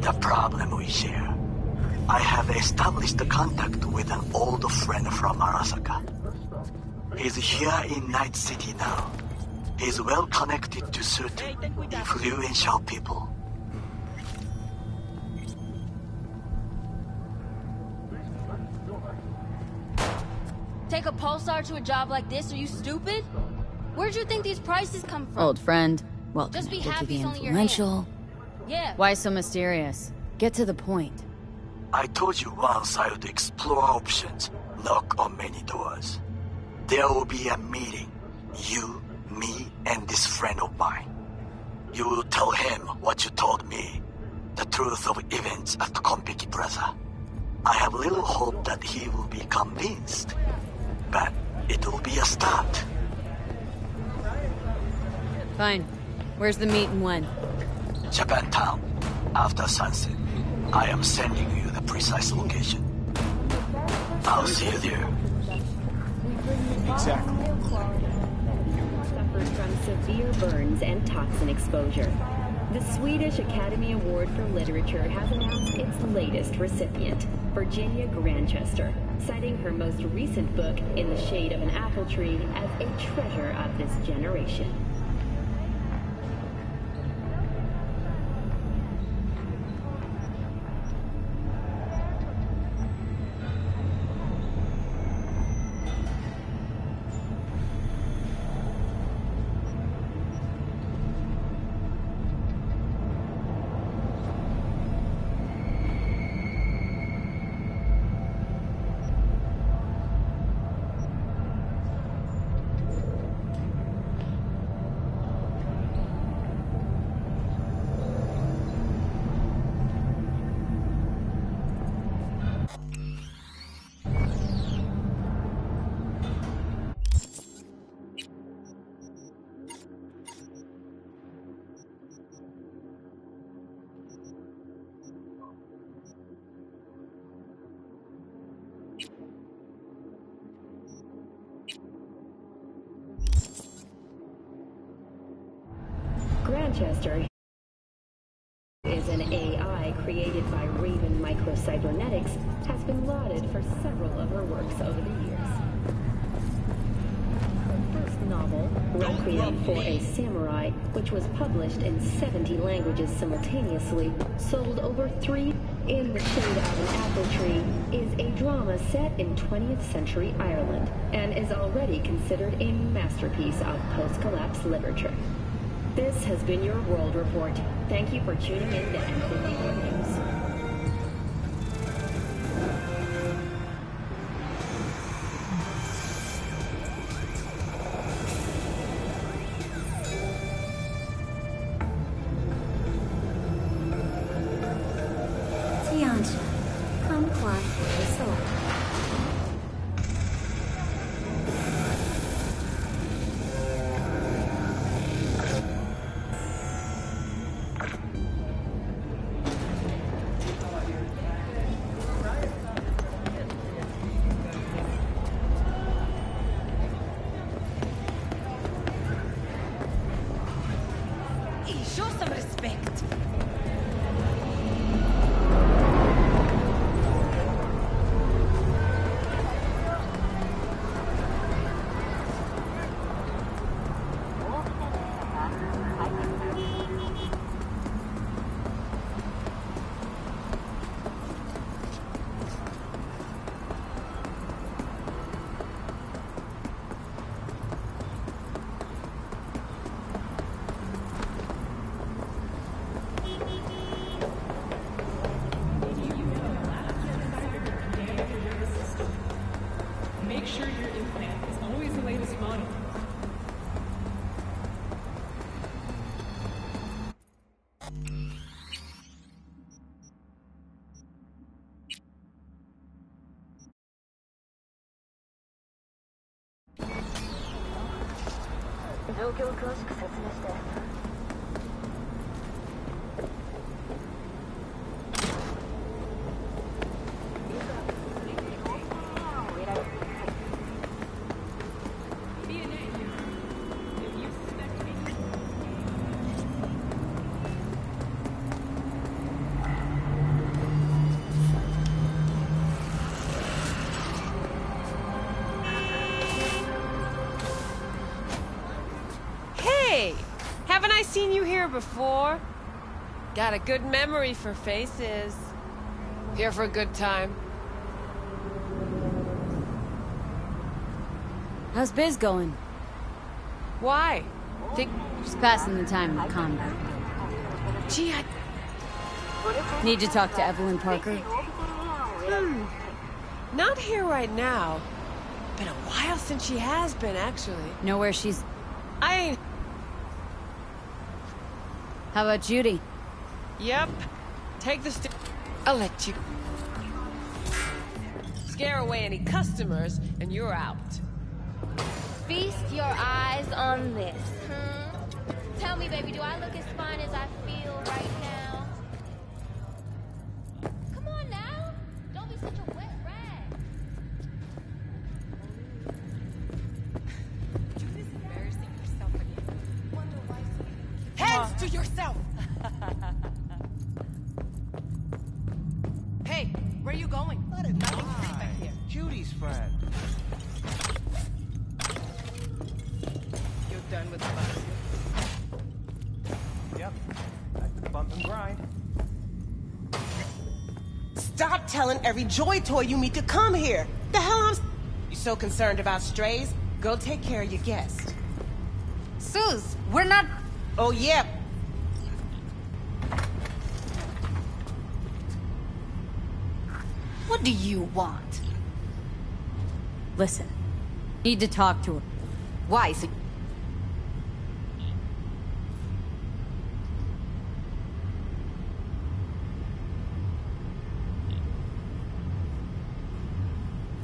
the problem we share. I have established a contact with an old friend from Arasaka. He's here in Night City now. He's well connected to certain influential people. Take a pulsar to a job like this? Are you stupid? Where'd you think these prices come from? Old friend. Well, Just be connected to happy the it's only your influential. Yeah. Why so mysterious? Get to the point. I told you once I would explore options, knock on many doors. There will be a meeting. You, me, and this friend of mine. You will tell him what you told me. The truth of events at Konpeki Plaza. I have little hope that he will be convinced. But it will be a start. Fine. Where's the meet and when? Japantown. After sunset. I am sending you the precise location. I'll see you there. Exactly. Suffers from severe burns and toxin exposure. The Swedish Academy Award for Literature has announced its latest recipient, Virginia Grantchester, citing her most recent book, In the Shade of an Apple Tree, as a treasure of this generation. Languages simultaneously, sold over three in the Shade of an Apple Tree, is a drama set in 20th century Ireland, and is already considered a masterpiece of post-collapse literature. This has been your World Report. Thank you for tuning in to MPV News. 状況を詳しく説明して Haven't I seen you here before? Got a good memory for faces. Here for a good time. How's biz going? Why? Think... Just passing the time in combat. Gee, I... Need to talk to Evelyn Parker? Hmm. Not here right now. Been a while since she has been, actually. Know where she's... I ain't... How about Judy? Yep. Take the st- I'll let you... Scare away any customers, and you're out. Feast your eyes on this, hmm? Tell me, baby, do I look as fine as I feel where are you going? Nothing back here. Judy's friend. You're done with the bus. Yep. Back to the bump and grind. Stop telling every joy toy you meet to come here. The hell I'm... You so concerned about strays? Go take care of your guest. Suze, we're not... Oh, yeah. What do you want? Listen. Need to talk to her. Why is it...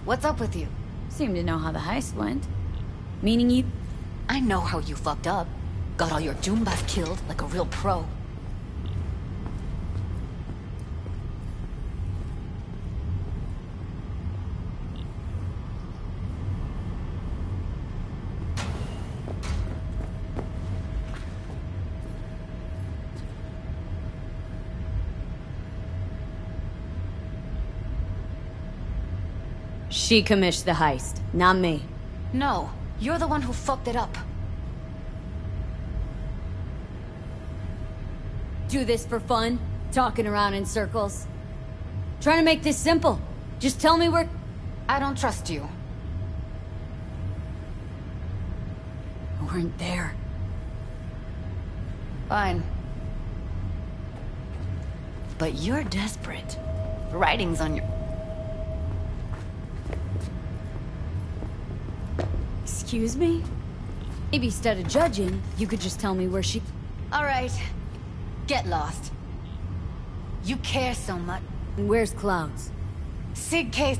What's up with you? Seem to know how the heist went. Meaning you... I know how you fucked up. Got all your choombas killed like a real pro. She commissioned the heist, not me. No, you're the one who fucked it up. Do this for fun? Talking around in circles? Trying to make this simple. Just tell me where... I don't trust you. I weren't there. Fine. But you're desperate. Writing's on your... Excuse me? Maybe instead of judging, you could just tell me where she... All right. Get lost. You care so much. Where's Clouds? Sig case...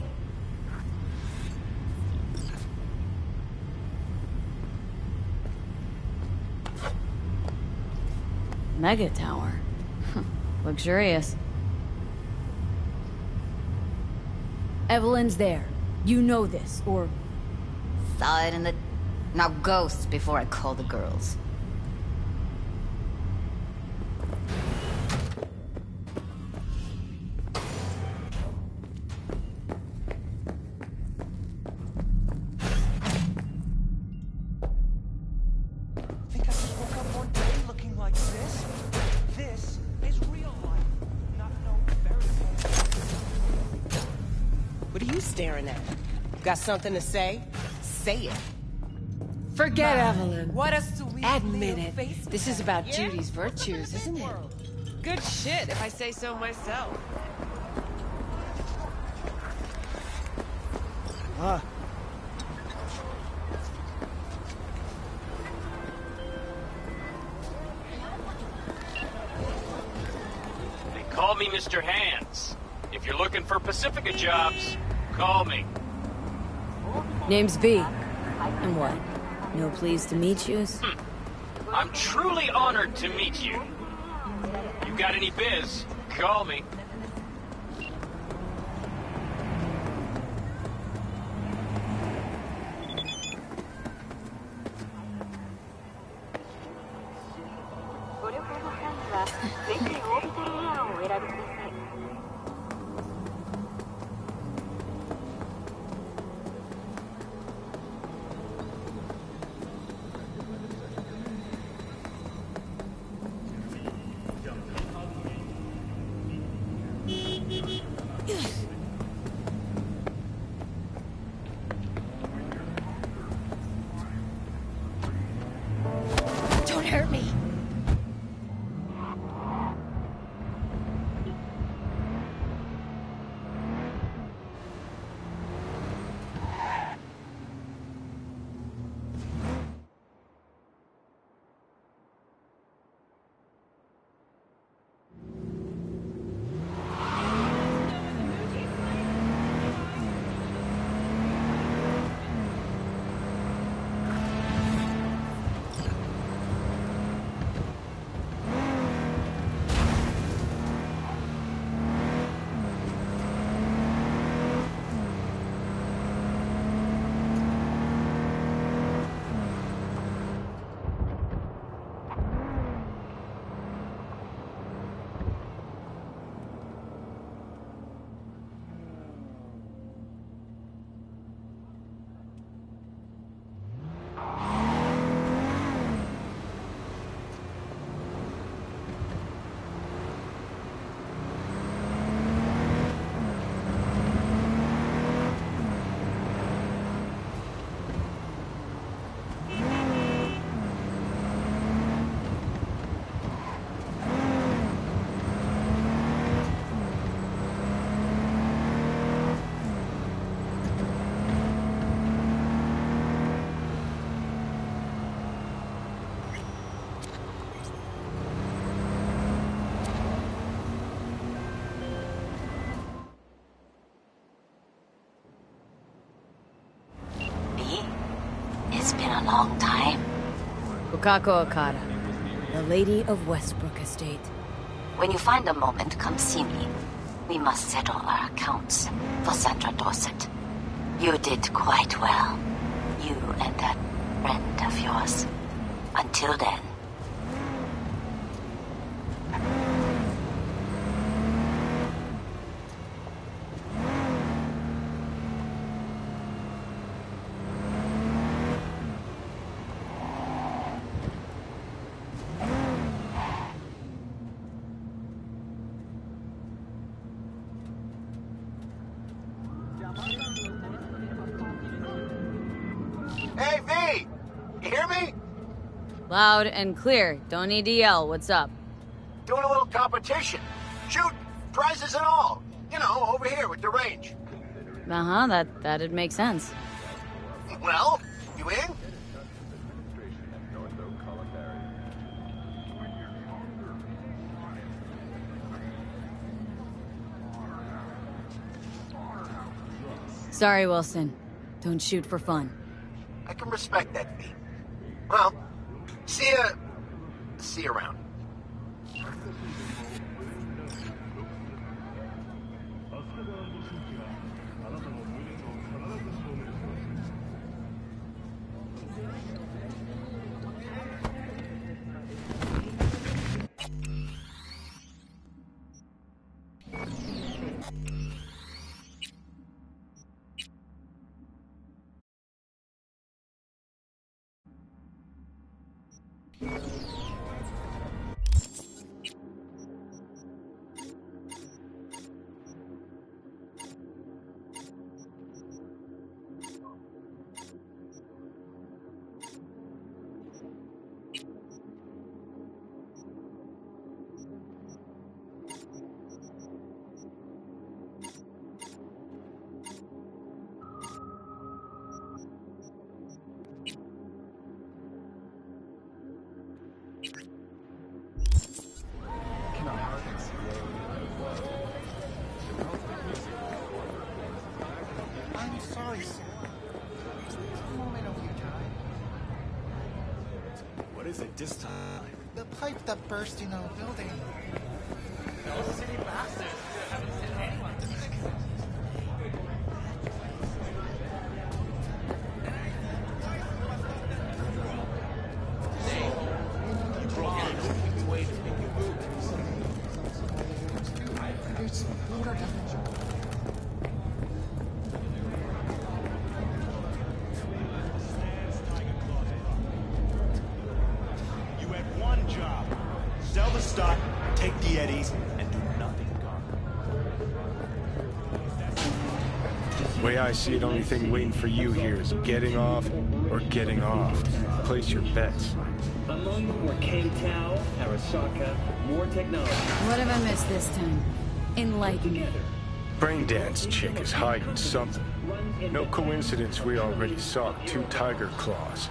Mega Tower. Luxurious. Evelyn's there. You know this, or... Saw it in the... Now ghosts before I call the girls. Think I just woke up one day looking like this? This is real life, not no fairy tale. What are you staring at? Got something to say? Say it. Forget Evelyn. What a sweet Admit little it. face. This is about Judy's virtues, isn't it? Good shit, if I say so myself. Huh. They call me Mr. Hands. If you're looking for Pacifica jobs, call me. Name's V. And what? No pleased to meet yous? Hmm. I'm truly honored to meet you. You got any biz, call me. Wakako Okada, the Lady of Westbrook Estate. When you find a moment, come see me. We must settle our accounts for Sandra Dorset. You did quite well. You and that friend of yours. Until then. Loud and clear. Don't need to yell. What's up? Doing a little competition. Shoot, prizes and all. You know, over here with the range. Uh huh. That that'd make sense. Well, you in? Sorry, Wilson. Don't shoot for fun. I can respect that, V. Well. See around. I see it, only thing waiting for you here is getting off or getting off. Place your bets. Among were Kang Tao, Arasaka, more technology. What have I missed this time? Enlighten me. Braindance chick is hiding something. No coincidence we already saw two Tyger Claws.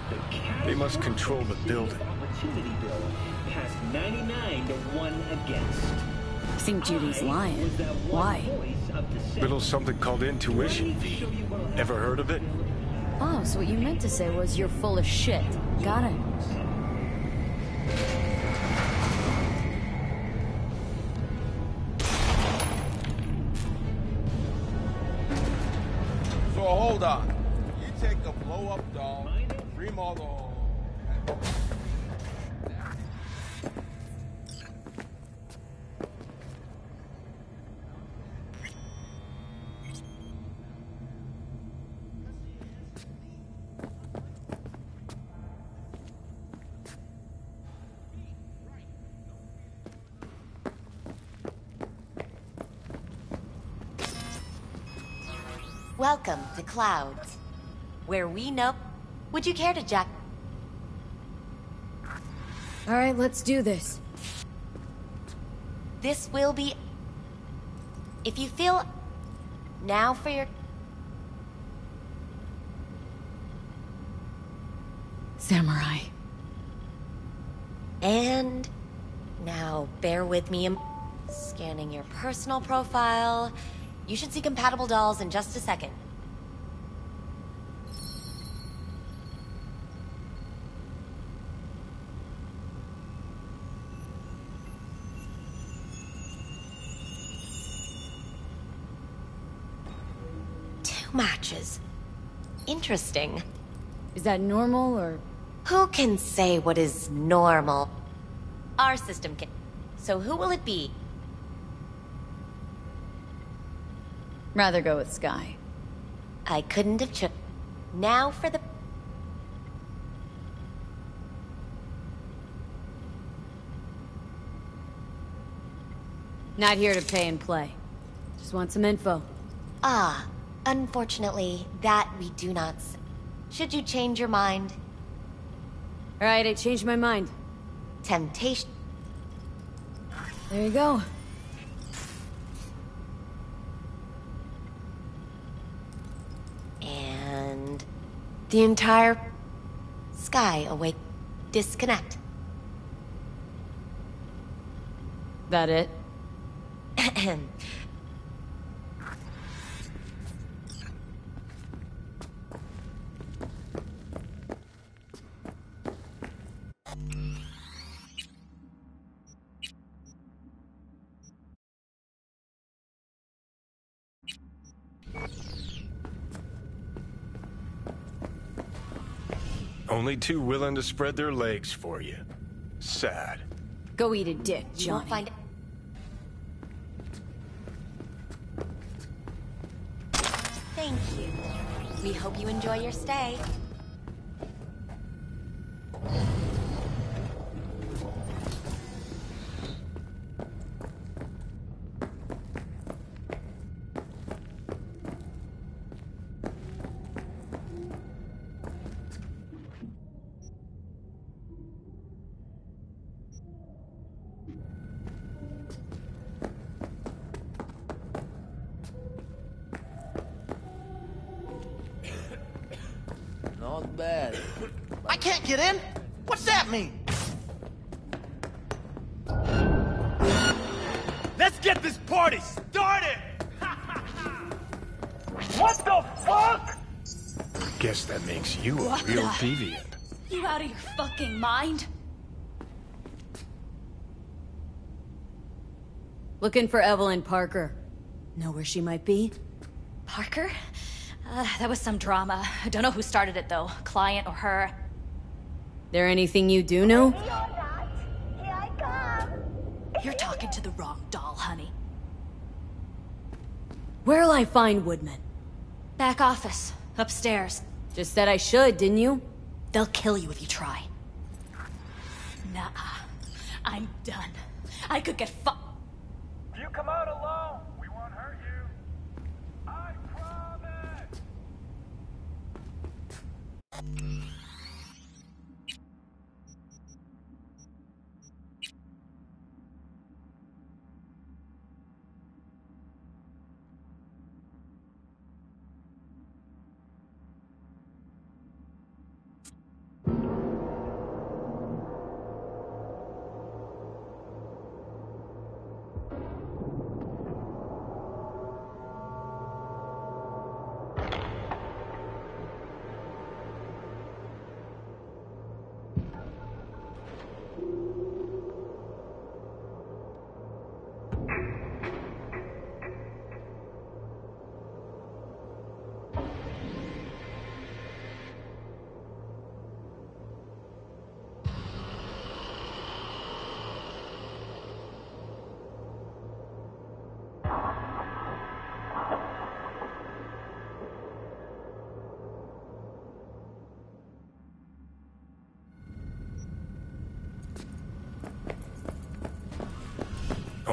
They must control the building. Opportunity bill passed 99 to 1 against. I think Judy's lying. Why? Little something called intuition, Ever heard of it? Oh, so what you meant to say was you're full of shit. Got it. Clouds, where we know. Would you care to jack? All right, let's do this. This will be. If you feel. Now for your. Samurai. And. Now, bear with me. I'm scanning your personal profile. You should see compatible dolls in just a second. Interesting. Is that normal or? Who can say what is normal? Our system can. So who will it be? Rather go with Sky. I couldn't have cho- Now for the... Not here to pay and play. Just want some info. Ah, unfortunately, that we do not Should you change your mind? Alright, I changed my mind. Temptation. There you go. And... The entire... Sky awake. Disconnect. That it? Only two willing to spread their legs for you. Sad. Go eat a dick, You won't Johnny. find... Thank you. We hope you enjoy your stay. Deviant. You out of your fucking mind? Looking for Evelyn Parker. Know where she might be? Parker? Uh, that was some drama. I don't know who started it though, client or her. There anything you do know? You're not Here I come. You're talking to the wrong doll, honey. Where'll I find Woodman? Back office, upstairs. Just said I should, didn't you? They'll kill you if you try. Nah, I'm done. I could get fu- If you come out alone,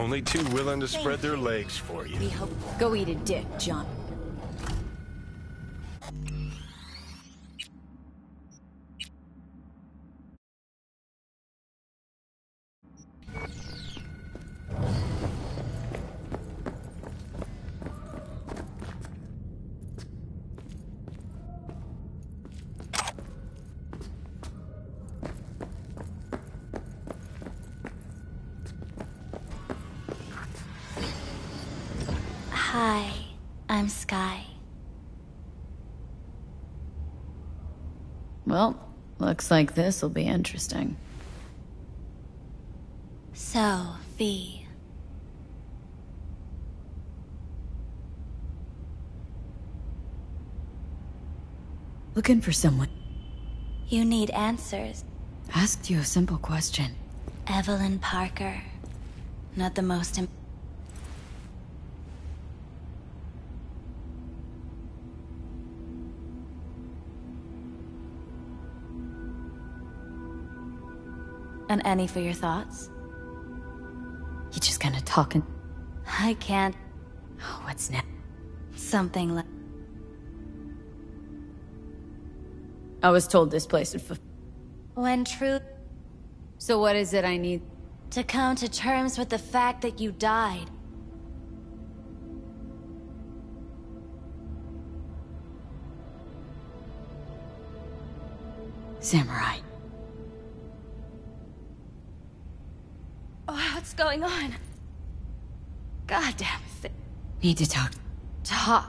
Only two willing to Thank spread their legs for you. We hope. Go eat a dick, John. Hi, I'm Sky. Well, looks like this'll be interesting. So, V. Looking for someone. You need answers. Asked you a simple question. Evelyn Parker. Not the most im- And any for your thoughts? You just kinda talking. I can't. Oh, What's next? Something like. I was told this place would f- When true. So what is it I need? To come to terms with the fact that you died. Samurai. Going on? Goddamn thing. Need to talk. Talk.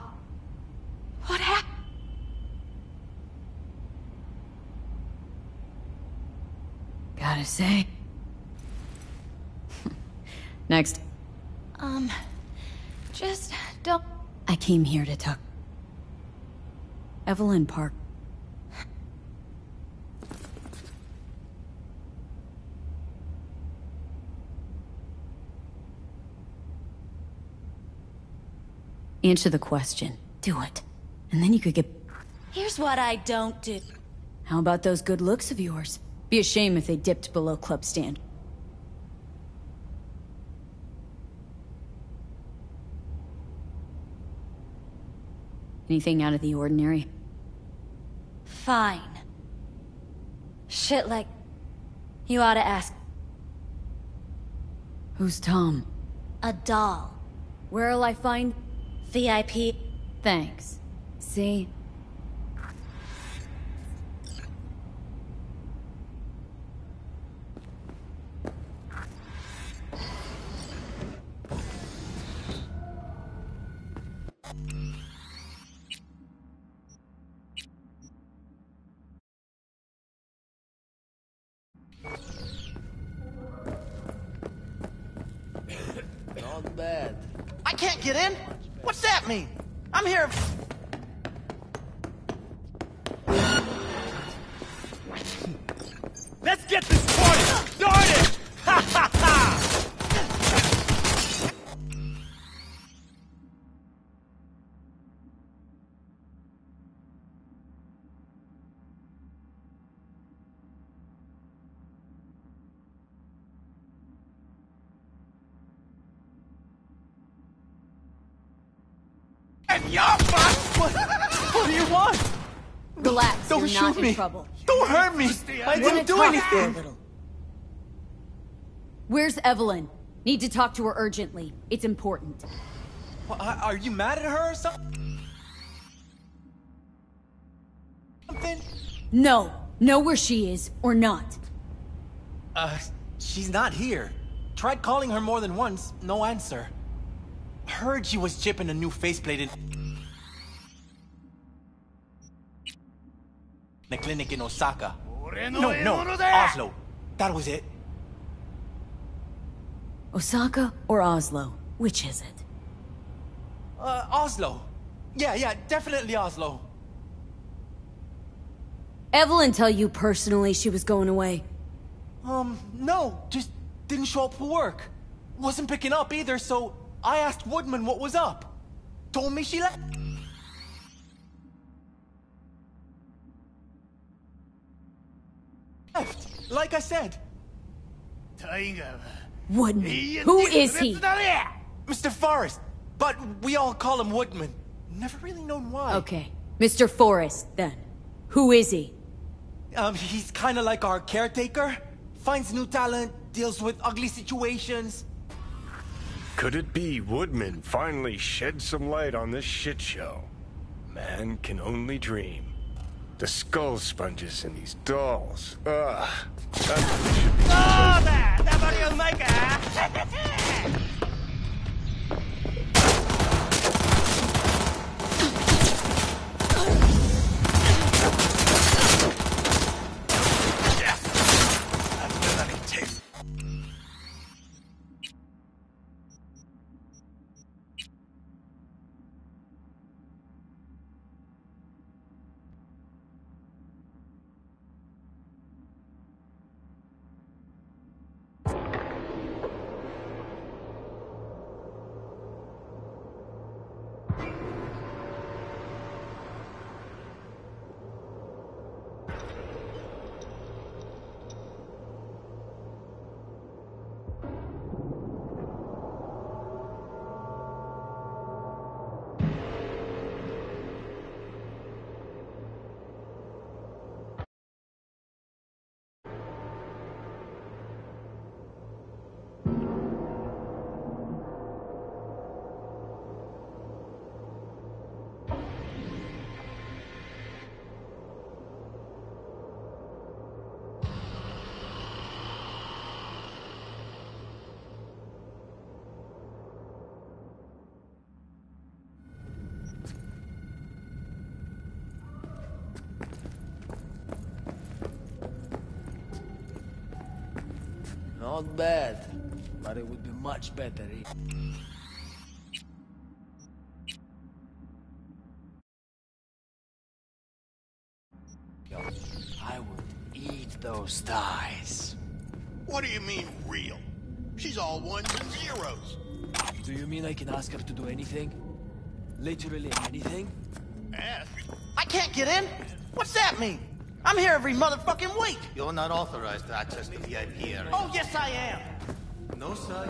What happened? Gotta say. Next. Um, just don't. I came here to talk. Evelyn Park. Answer the question. Do it. And then you could get... Here's what I don't do. How about those good looks of yours? Be a shame if they dipped below club stand. Anything out of the ordinary? Fine. Shit like. You ought to ask. Who's Tom? A doll. Where'll I find... VIP. Thanks. See? And your fuck! What, what do you want? Relax, Don't you're shoot not in me. trouble. Don't hurt me. I didn't do talk for a anything. Where's Evelyn? Need to talk to her urgently. It's important. Well, are are you mad at her or something? Something? No. Know where she is, or not. Uh, she's not here. Tried calling her more than once, no answer. Heard she was chipping a new faceplate in the clinic in Osaka. No, no, Oslo. That was it. Osaka or Oslo? Which is it? Uh, Oslo. Yeah, yeah, definitely Oslo. Evelyn tell you personally she was going away. Um, no, just didn't show up for work. Wasn't picking up either, so I asked Woodman what was up. Told me she left. Left, like I said. Tiger. Woodman. Who is he? Mr. Forrest, but we all call him Woodman. Never really known why. Okay. Mr. Forrest, then. Who is he? Um, he's kind of like our caretaker. Finds new talent, deals with ugly situations. Could it be Woodman finally shed some light on this shit show? Man can only dream. The skull sponges in these dolls. Ugh. They should be. ¡Toda! ¡Te varios Micah! Not bad, but it would be much better if... I would eat those thighs. What do you mean, real? She's all ones and zeros. Do you mean I can ask her to do anything? Literally anything? Ask? I can't get in? What's that mean? I'm here every motherfucking week. You're not authorized to access the VIP area. Oh, yes, I am. No, sir,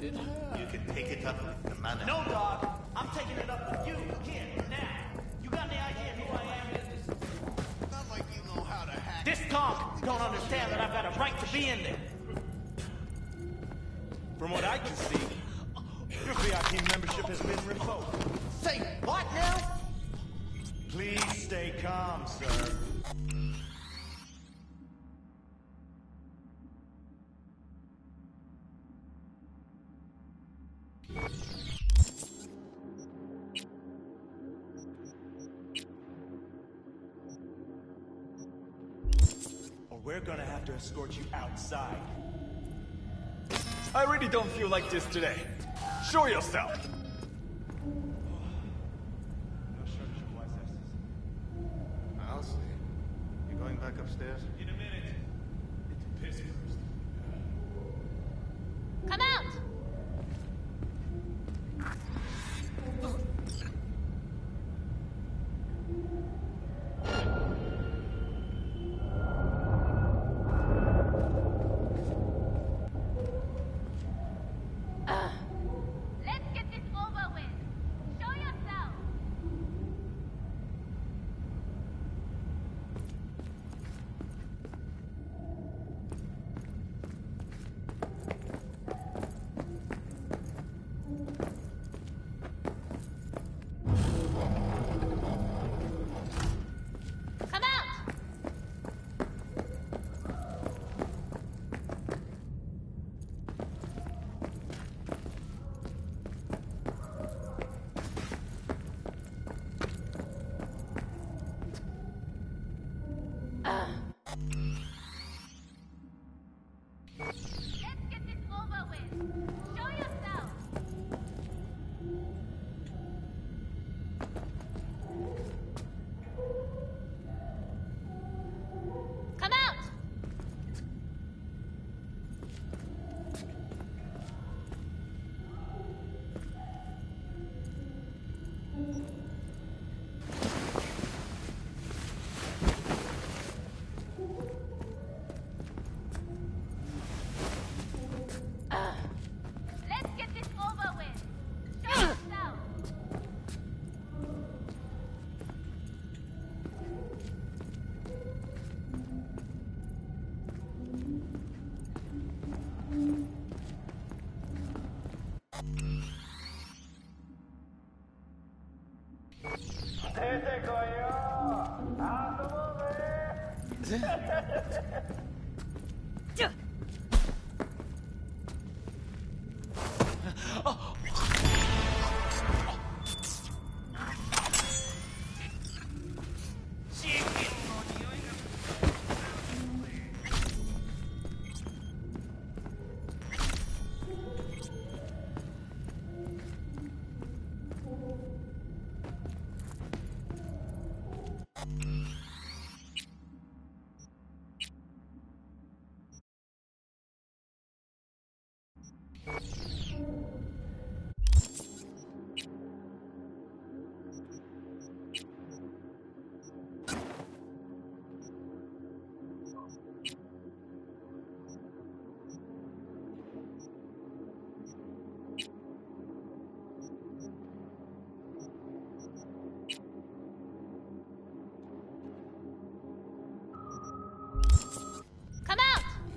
you're not. You can take it up with the manager. No, dog. I'm taking it up with you. Here, now. You got any idea who I am? Not like you know how to hack. This conk don't understand that I've got a right to be in there. From what I can see, your VIP membership has been revoked. Like this today. Show yourself.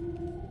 あ!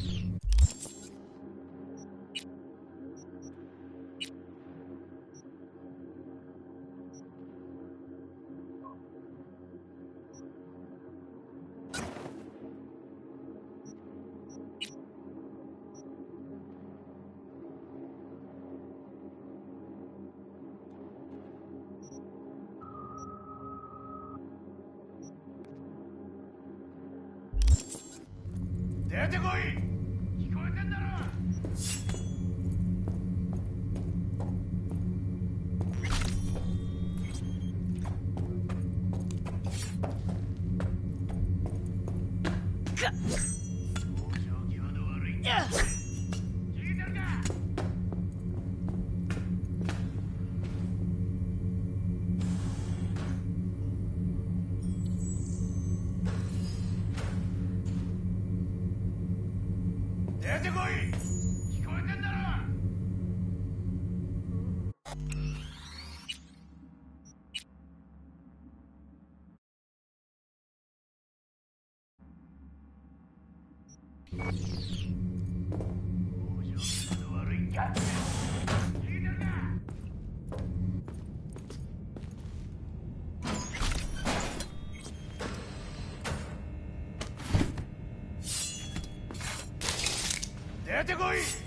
出てこい。聞こえてんだろ。すてこい。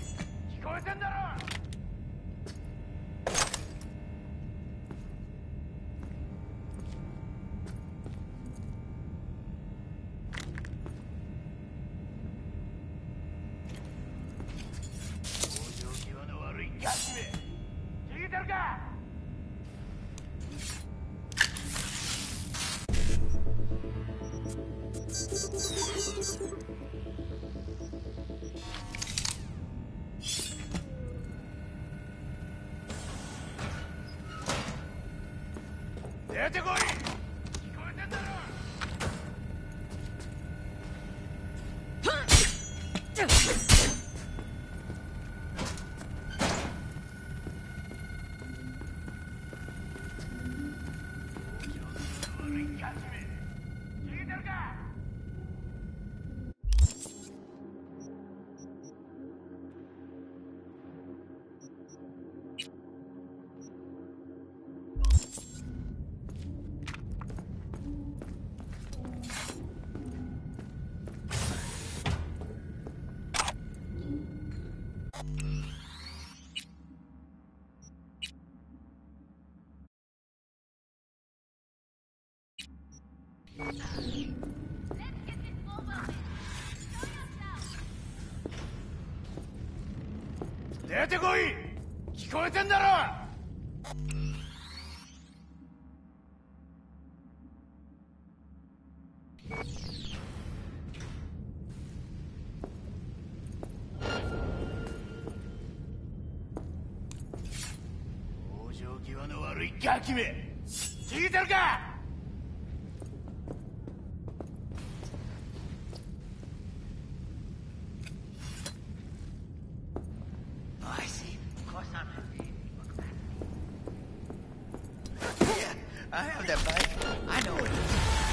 てこい！出てこい聞こえてんだろガキめ I have that bike. I know it.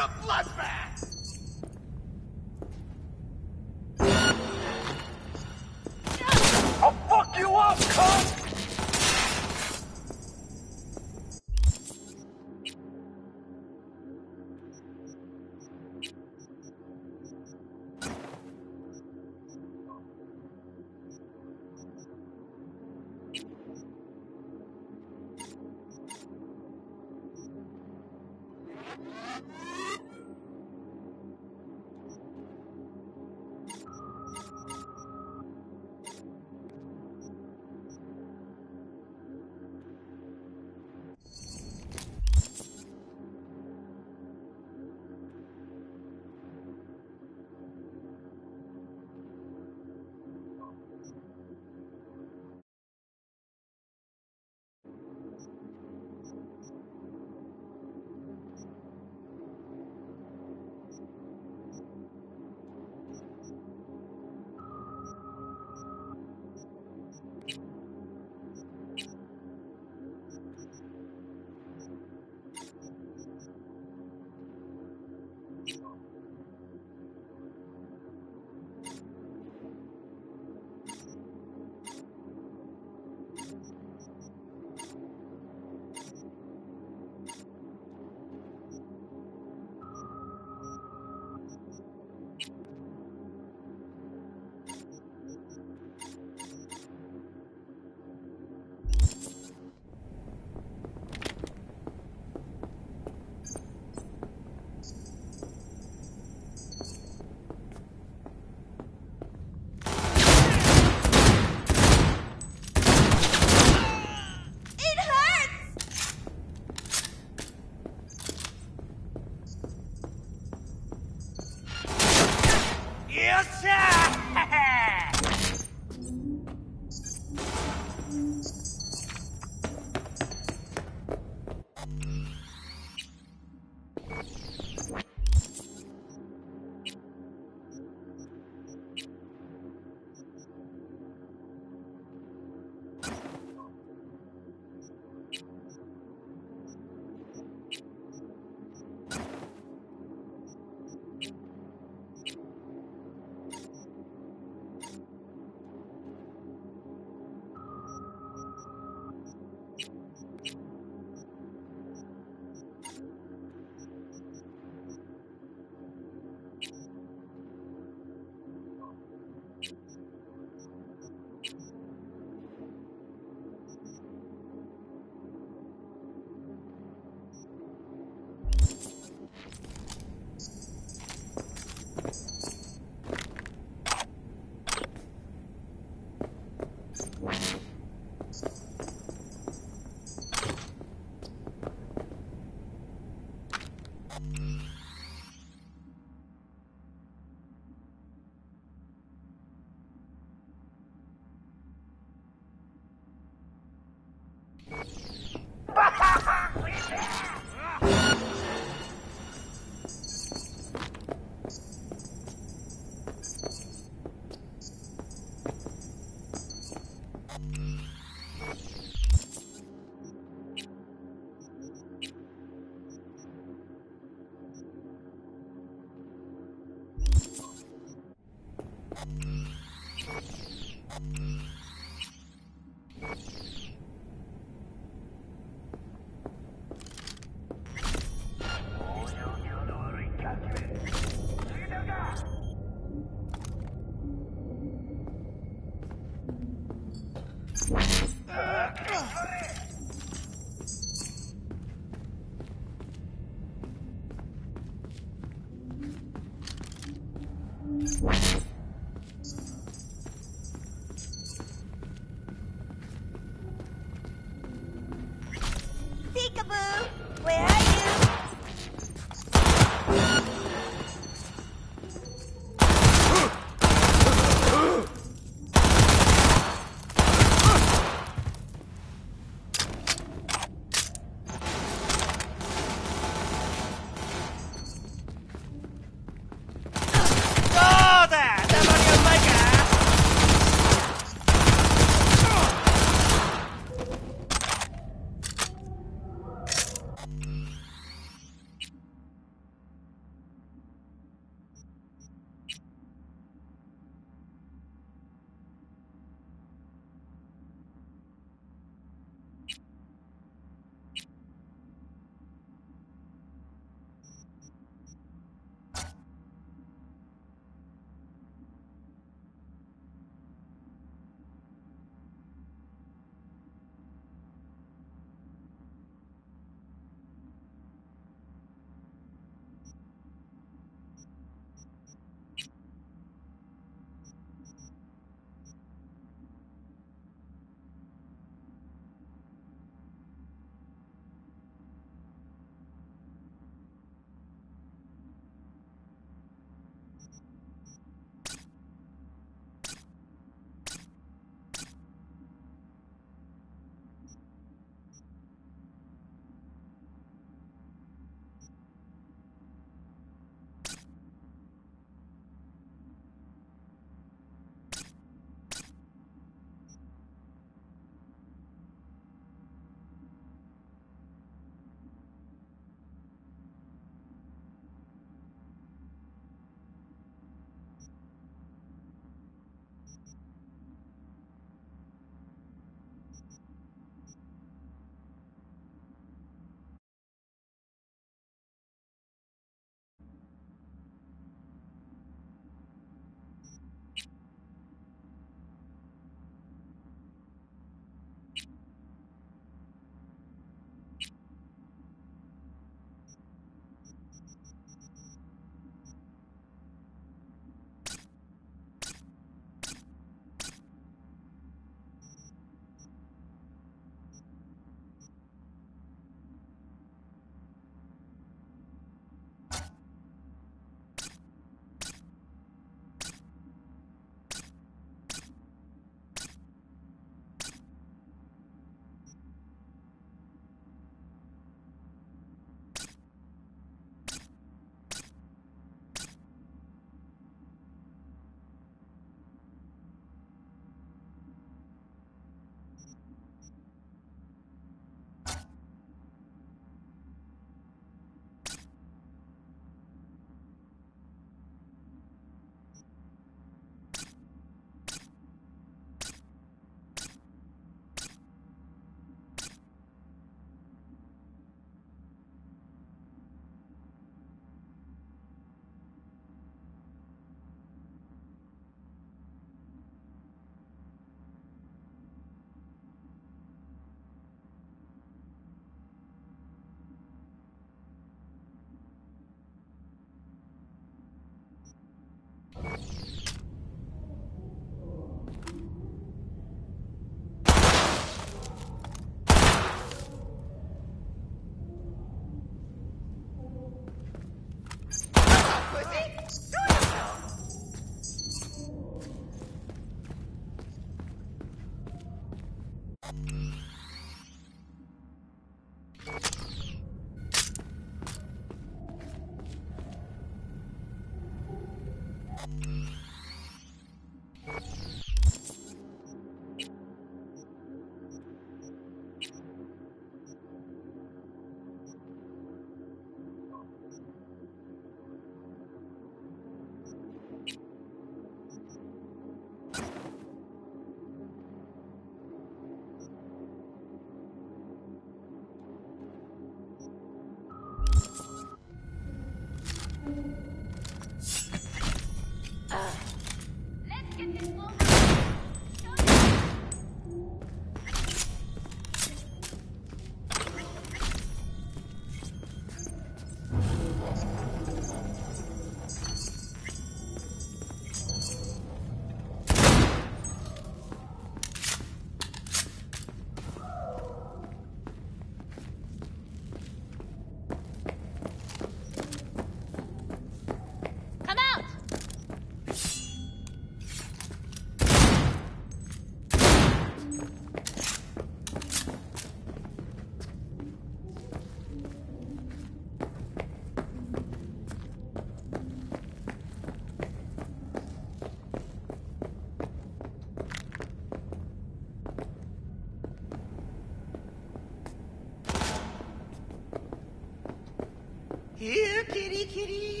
Here, kitty, kitty.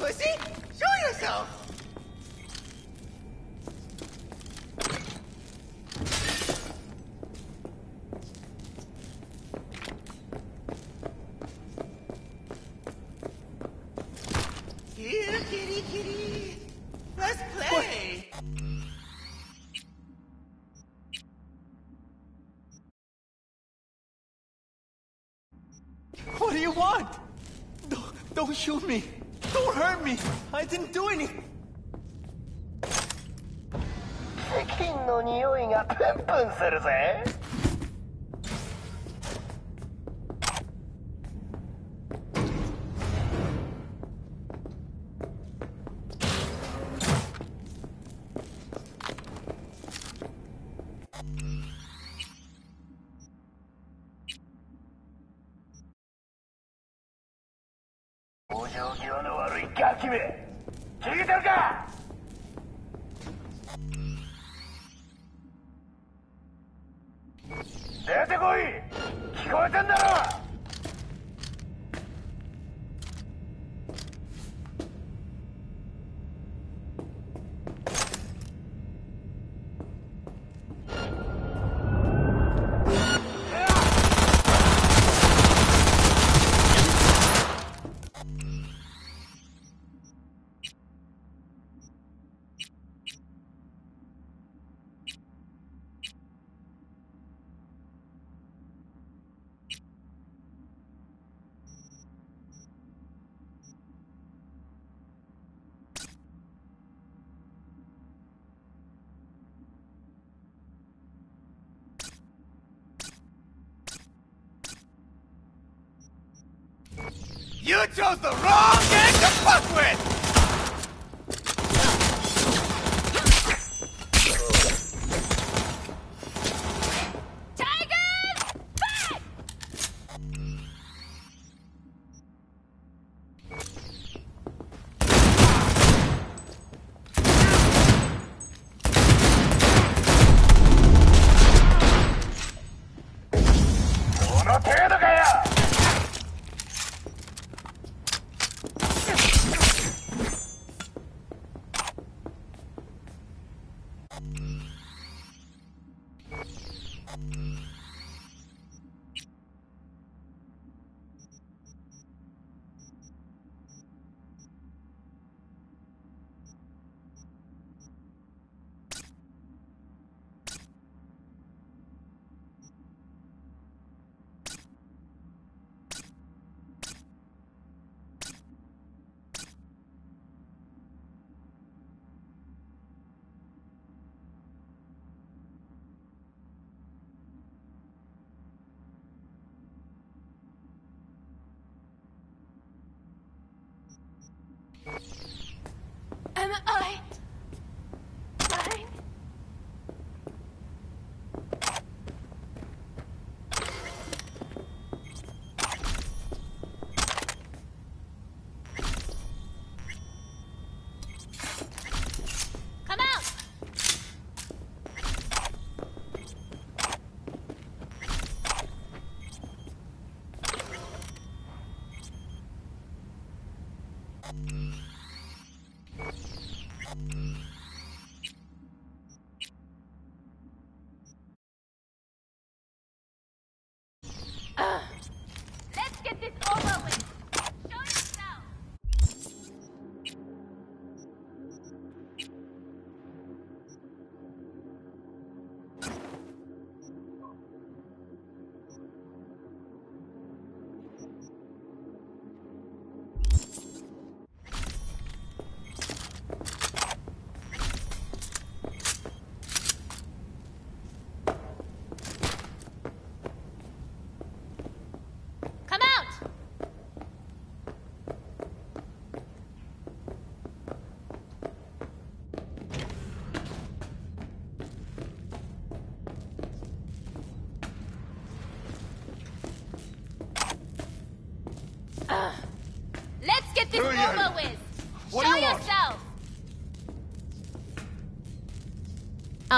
Pussy. Show yourself. Here, kitty, kitty. Let's play. What do you want? Don't, don't shoot me. Hurt me. I didn't do anything. 金の匂いがプンプンするぜ。Chose the wrong gang to fuck with! I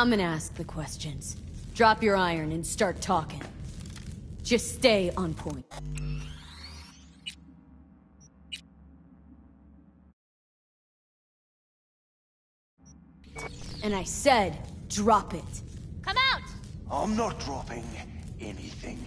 I'm gonna ask the questions. Drop your iron and start talking. Just stay on point. And I said, drop it. Come out! I'm not dropping anything.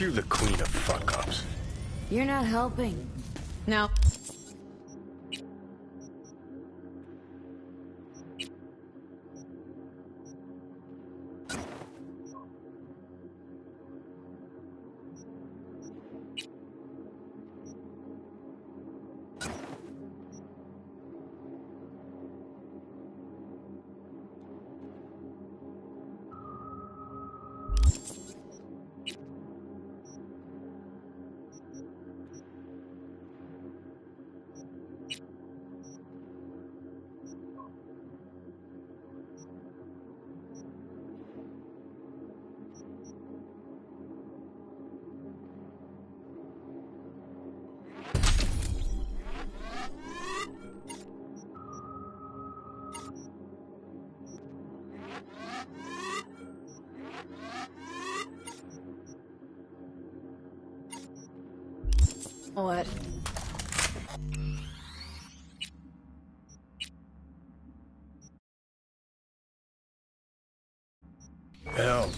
You the queen of fuck-ups? You're not helping. Now,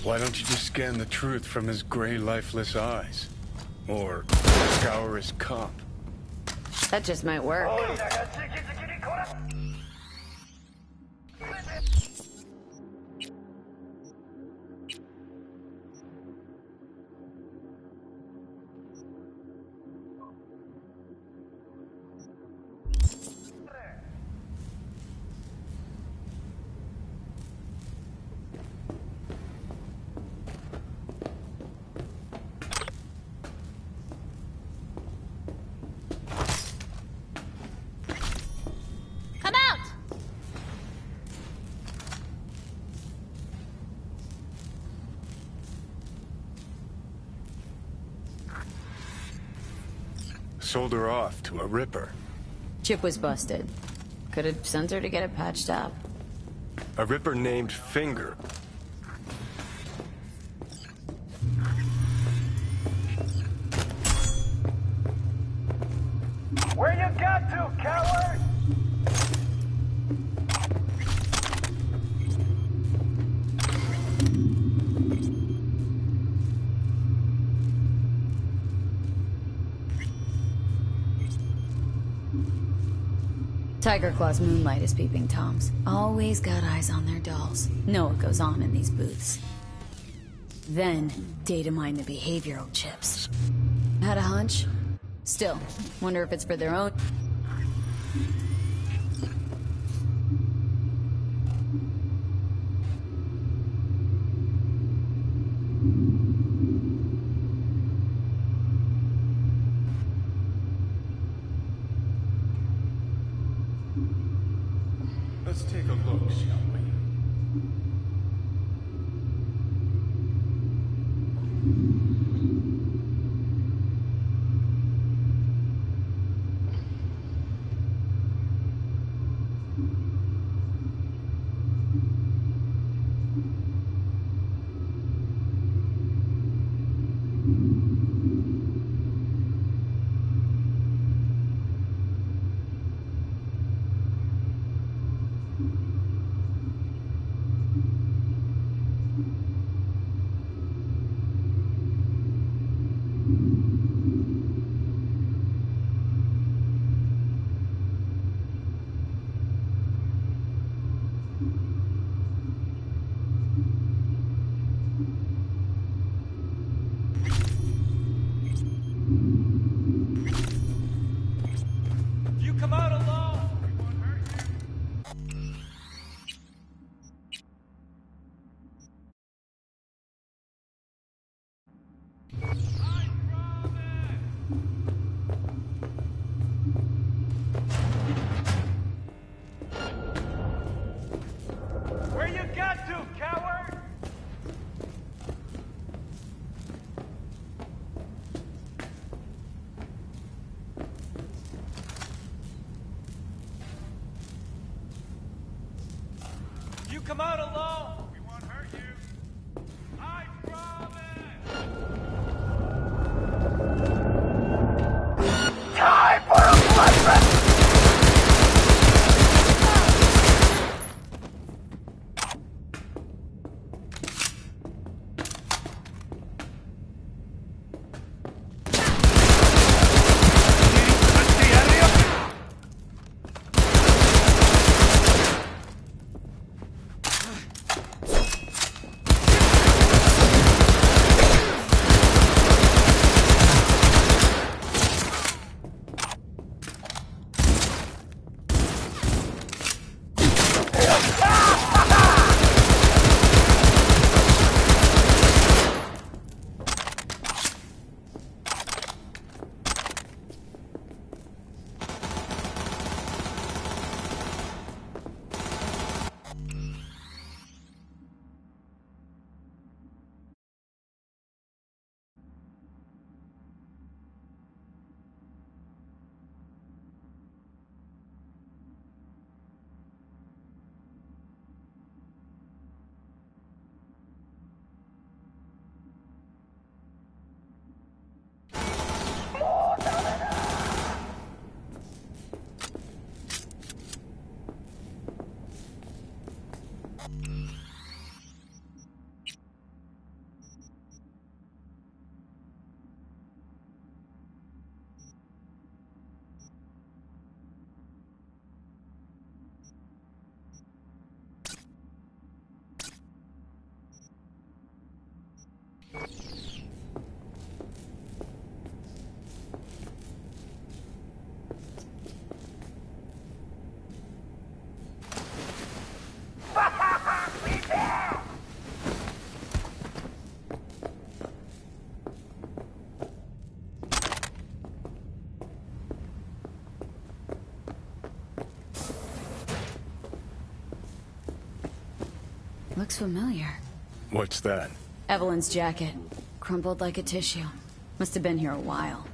why don't you just scan the truth from his gray, lifeless eyes? Or scour his comp? That just might work. Sold her off to a ripper. Chip was busted. Could have sent her to get it patched up. A ripper named Finger. Tyger Claws moonlight is peeping toms. Always got eyes on their dolls. Know what goes on in these booths. Then, data mine the behavioral chips. Had a hunch? Still, wonder if it's for their own. Looks familiar. What's that? Evelyn's jacket. Crumpled like a tissue. Must have been here a while.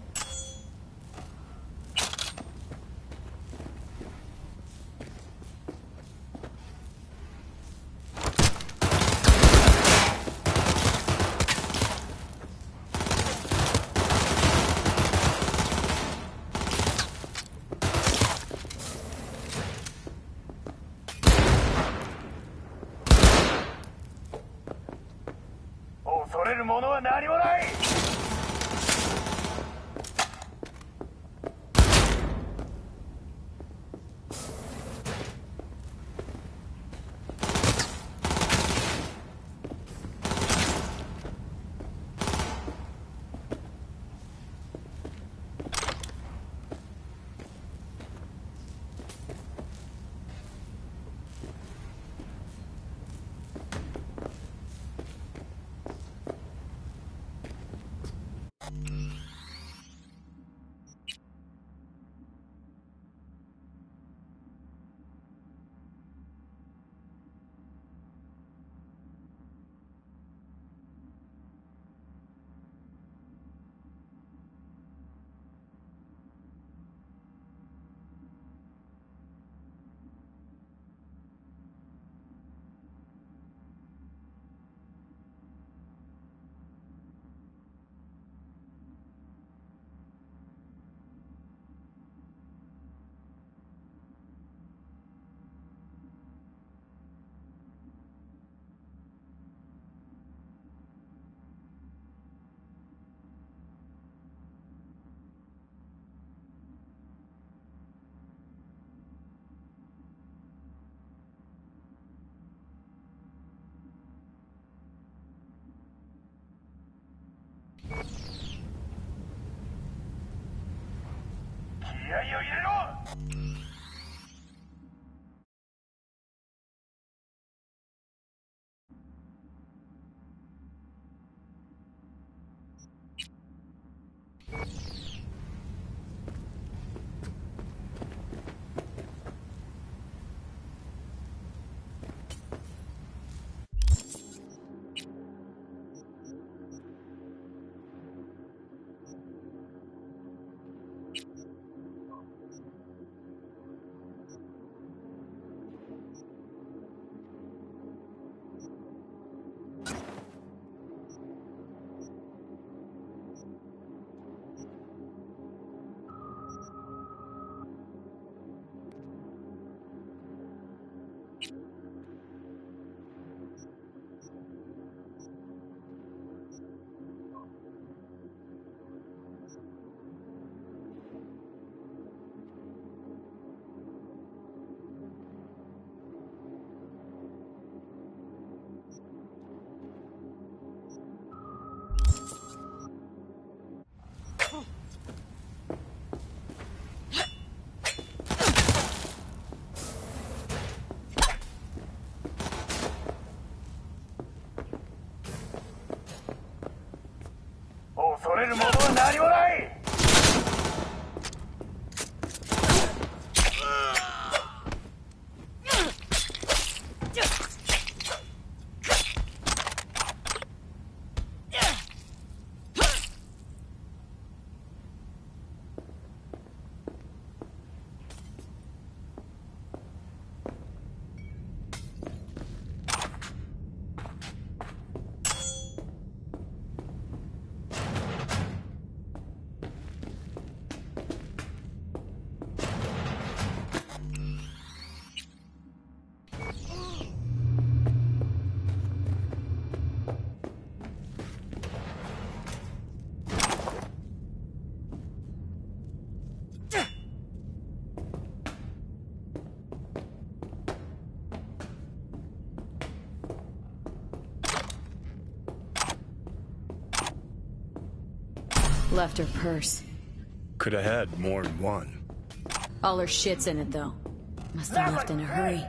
기아여 일로! なり Left her purse. Could have had more than one. All her shit's in it, though. Must have left in a hurry.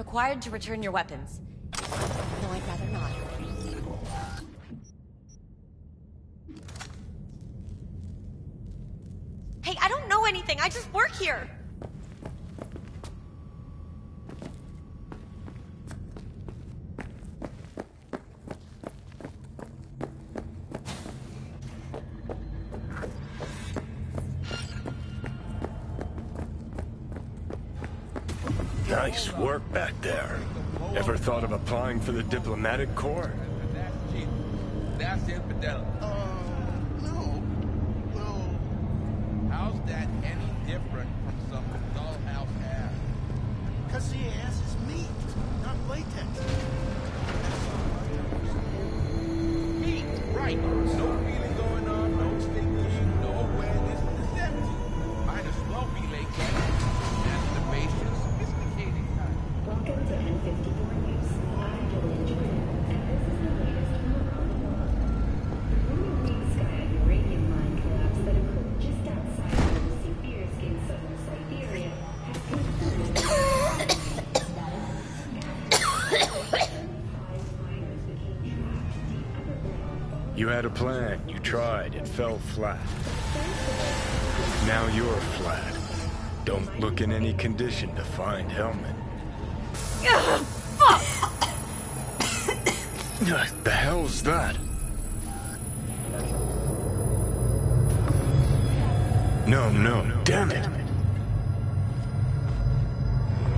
Required to return your weapons. Nice work back there. Ever thought of applying for the diplomatic corps? That's infidelity. Had a plan, you tried, it fell flat. Now you're flat. Don't look in any condition to find Hellman. the hell's that? No, no, damn it.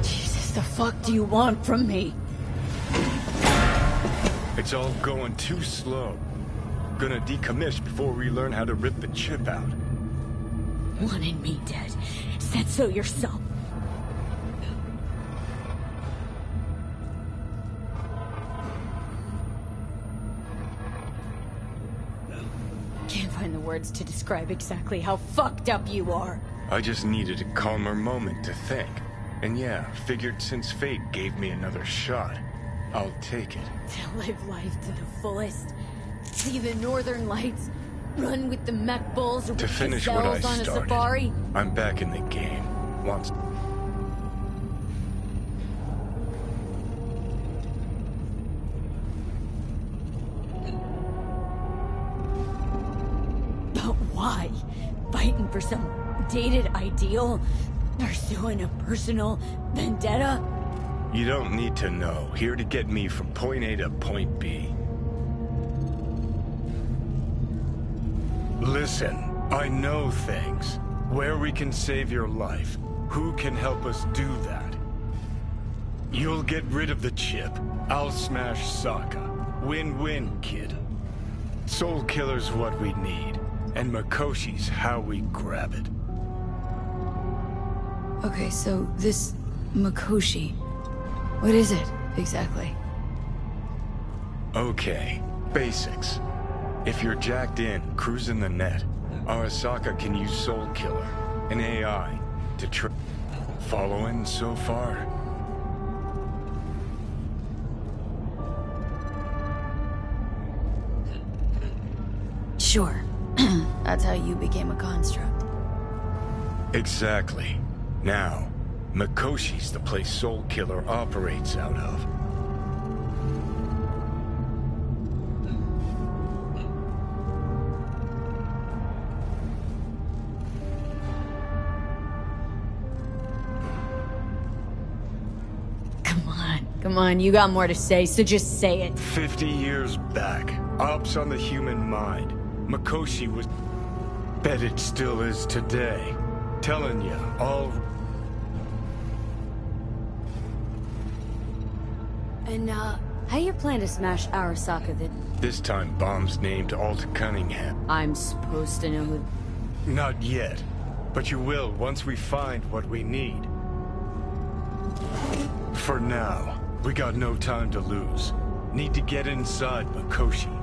Jesus, the fuck do you want from me? It's all going too slow. Gonna decommission before we learn how to rip the chip out. Wanted me dead. Said so yourself. Can't find the words to describe exactly how fucked up you are. I just needed a calmer moment to think. And yeah, figured since fate gave me another shot, I'll take it. To live life to the fullest. See the northern lights. Run with the mech bulls or To finish what I gazelles on a started, safari. I'm back in the game. Once. But why? Fighting for some dated ideal? Pursuing a personal vendetta? You don't need to know. Here to get me from point A to point B. Listen, I know things. Where we can save your life. Who can help us do that? You'll get rid of the chip. I'll smash Sokka. Win-win, kid. Soulkiller's what we need. And Mikoshi's how we grab it. Okay, so this Mikoshi. What is it, exactly? Okay, basics. If you're jacked in, cruising the net, Arasaka can use Soulkiller, an AI, to tr- Following so far? Sure. That's how you became a construct. Exactly. Now, Mikoshi's the place Soulkiller operates out of. Come on, you got more to say, so just say it. Fifty years back, ops on the human mind. Mikoshi was... Bet it still is today. Telling you, all... And, uh, how you plan to smash Arasaka then? This time bombs named Alta Cunningham. I'm supposed to know who... Not yet. But you will once we find what we need. For now, we got no time to lose. Need to get inside Mikoshi.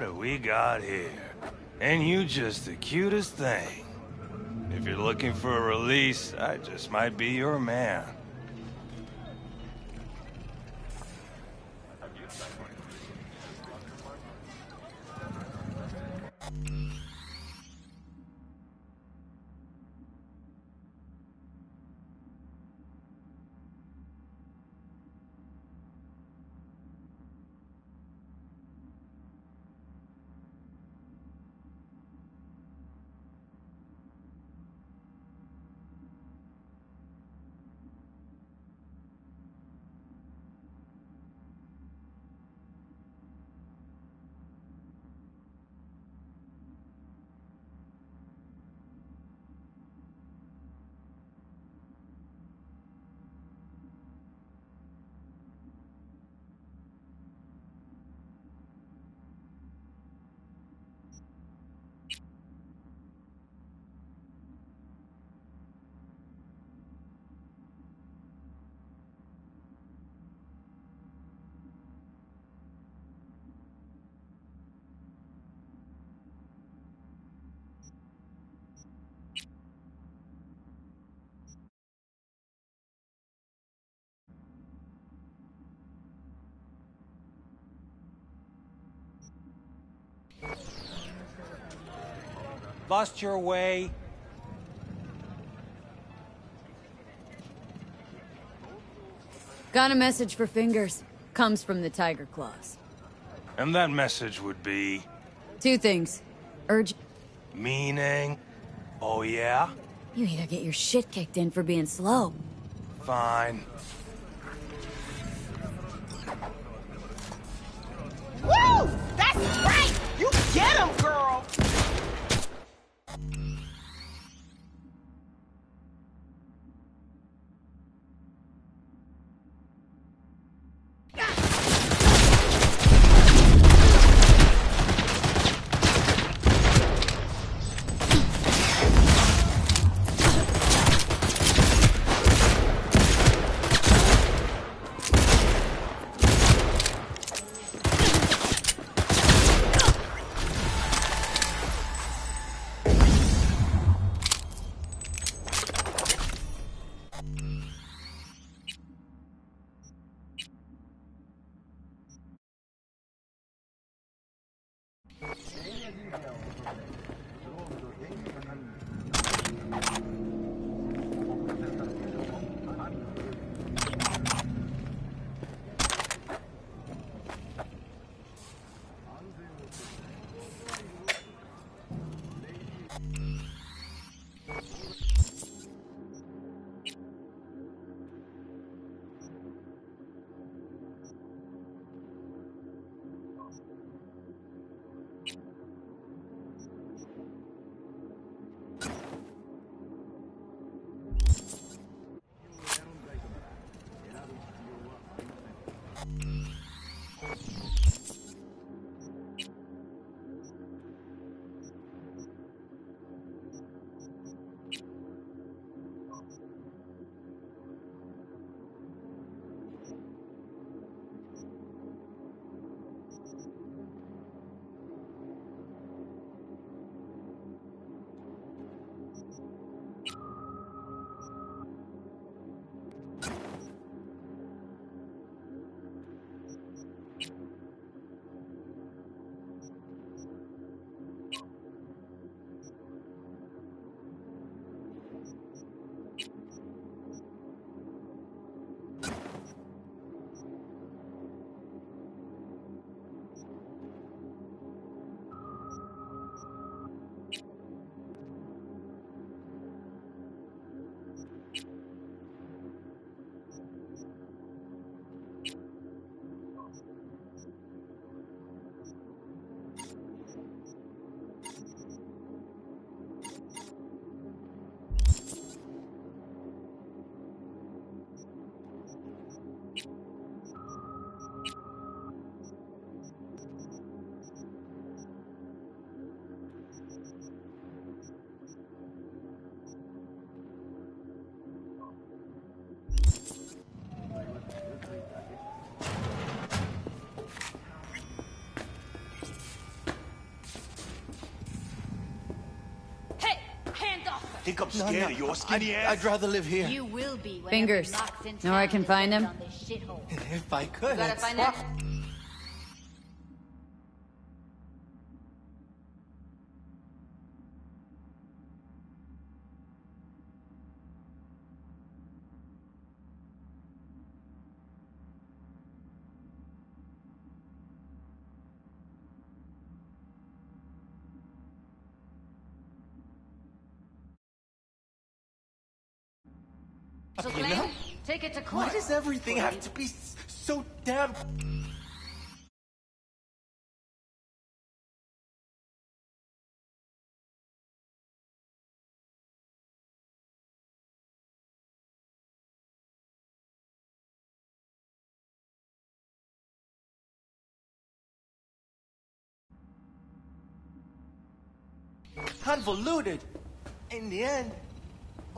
what do we got here? And you just the cutest thing. If you're looking for a release, I just might be your man. Lost your way. Got a message for Fingers. Comes from the Tyger Claws. And that message would be? Two things. Urge... Meaning? Oh yeah? You either get your shit kicked in for being slow. Fine. Get him, girl! Think I'm No, scared no, of your skinny I'd, ass? I'd rather live here. You will be Fingers. every in Know where I can find left him? on this shithole. If I could. You gotta find that. Everything have to be so damn... Convoluted. In the end,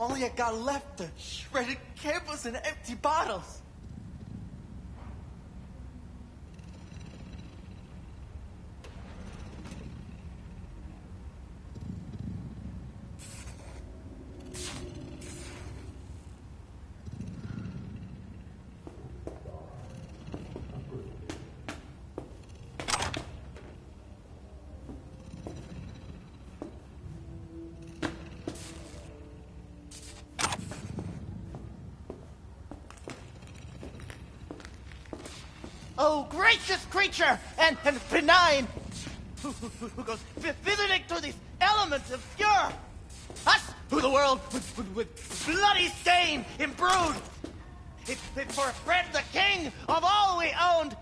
all you got left are shredded cables and empty bottles. Oh, creature and, and benign, who, who, who- goes visiting through these elements obscure. Us, who the world with, with, with bloody stain imbrued. If, if for Fred the king of all we owned,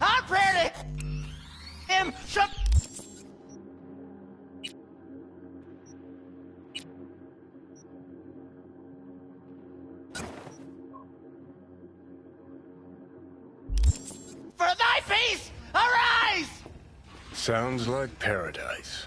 our prayer to him should... For thy peace, arise! Sounds like paradise.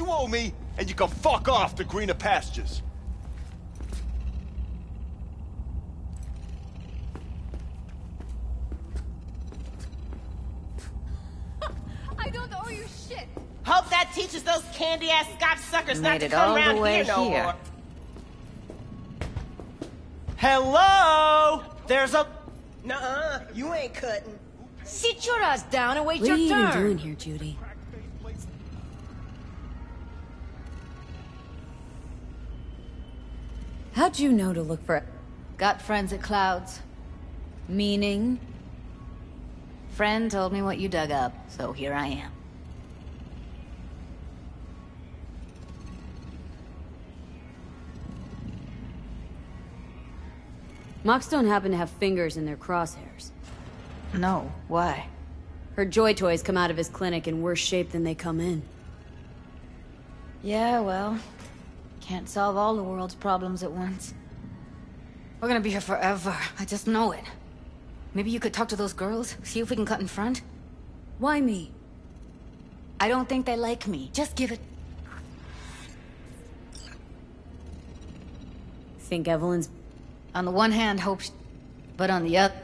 What you owe me, and you can fuck off to greener pastures. I don't owe you shit. Hope that teaches those candy-ass Scotch suckers not to it come all the around way here no here. more. Hello? There's a... Nuh-uh, you ain't cutting. Sit your ass down and wait your turn. What are your you even doing here, Judy? You know to look for... Got friends at Clouds. Meaning? Friend told me what you dug up, so here I am. Mox don't happen to have fingers in their crosshairs. No, why? Her joy toys come out of his clinic in worse shape than they come in. Yeah, well, can't solve all the world's problems at once. We're gonna be here forever. I just know it. Maybe you could talk to those girls, see if we can cut in front? Why me? I don't think they like me. Just give it. Think Evelyn's... On the one hand, hope, sh- but on the other,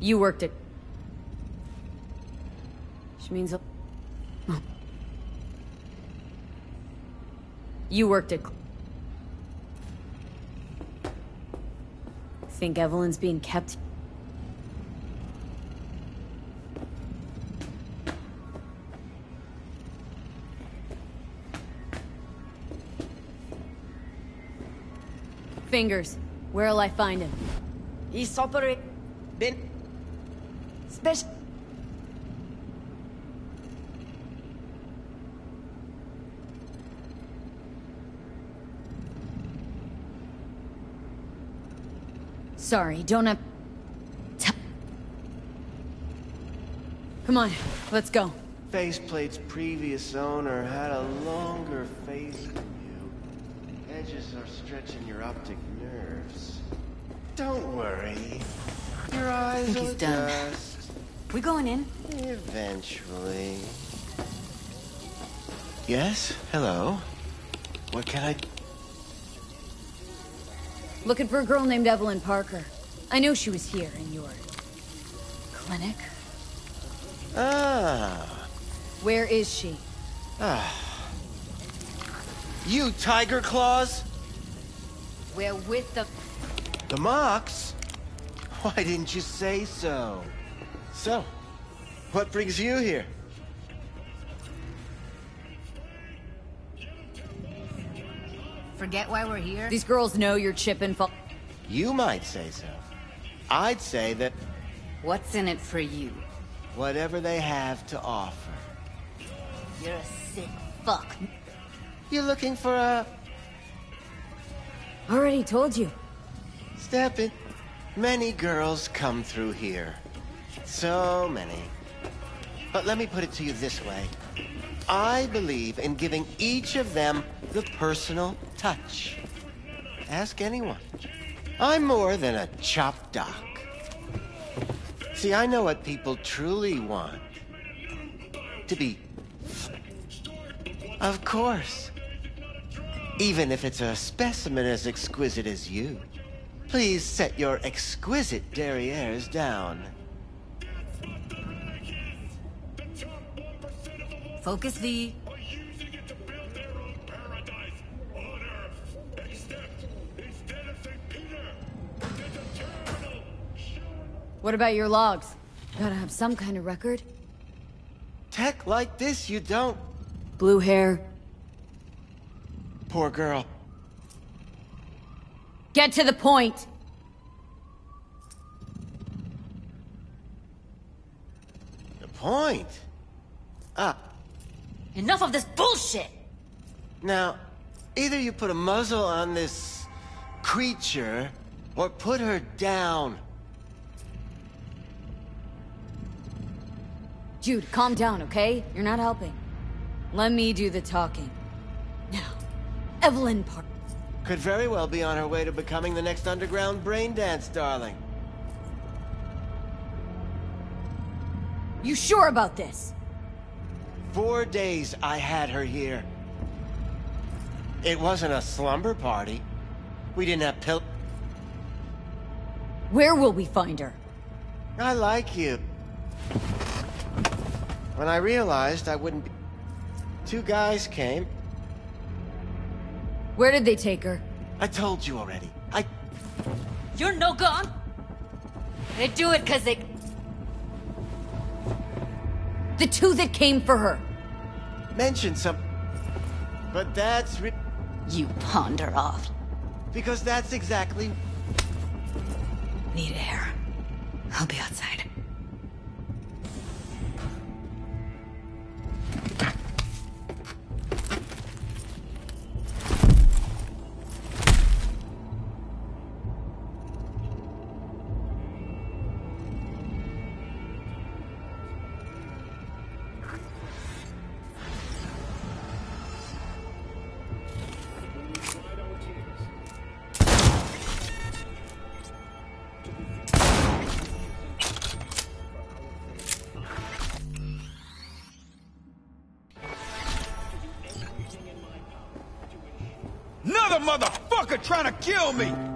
You worked it. She means... You worked it. Think Evelyn's being kept... Fingers. Where'll I find him? He's operate... Been... Special... Sorry, don't have... Come on, let's go. Faceplate's previous owner had a longer face than you. Edges are stretching your optic nerves. Don't worry. Your eyes think he's done. We going in? Eventually. Yes? Hello? What can I... Looking for a girl named Evelyn Parker. I know she was here in your... clinic. Ah. Where is she? Ah. You Tyger Claws? We're with the... The Mox? Why didn't you say so? So, what brings you here? Forget why we're here? These girls know you're chipping fa- You might say so. I'd say that What's in it for you? whatever they have to offer. You're a sick fuck. You're looking for a... Already told you. Step in. Many girls come through here. So many. But let me put it to you this way. I believe in giving each of them the personal touch. Ask anyone. I'm more than a chop doc. See, I know what people truly want. To be... Of course. Even if it's a specimen as exquisite as you. Please set your exquisite derrieres down. Focus V. What about your logs? Gotta have some kind of record. Tech like this, you don't. Blue hair. Poor girl. Get to the point! The point? Ah, Enough of this bullshit! now, either you put a muzzle on this creature, or put her down. Jude, calm down, okay? You're not helping. Let me do the talking. Now, Evelyn Park. Could very well be on her way to becoming the next underground brain dance darling. You sure about this? Four days I had her here. It wasn't a slumber party. We didn't have pill- Where will we find her? I like you. When I realized I wouldn't be... Two guys came. Where did they take her? I told you already. I... You're no gone? They do it because they... The two that came for her. Mentioned some... But that's... Re- You ponder off. because that's exactly... Need air. I'll be outside. Kill me!